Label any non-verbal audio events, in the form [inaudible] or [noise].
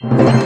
you [laughs]